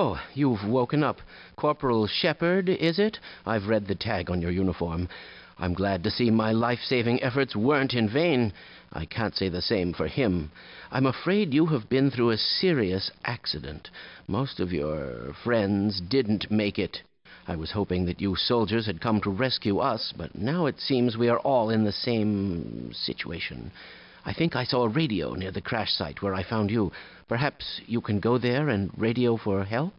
Oh, you've woken up. Corporal Shepard, is it? I've read the tag on your uniform. I'm glad to see my life saving efforts weren't in vain. I can't say the same for him. I'm afraid you have been through a serious accident. Most of your friends didn't make it. I was hoping that you soldiers had come to rescue us, but now it seems we are all in the same situation. I think I saw a radio near the crash site where I found you. Perhaps you can go there and radio for help?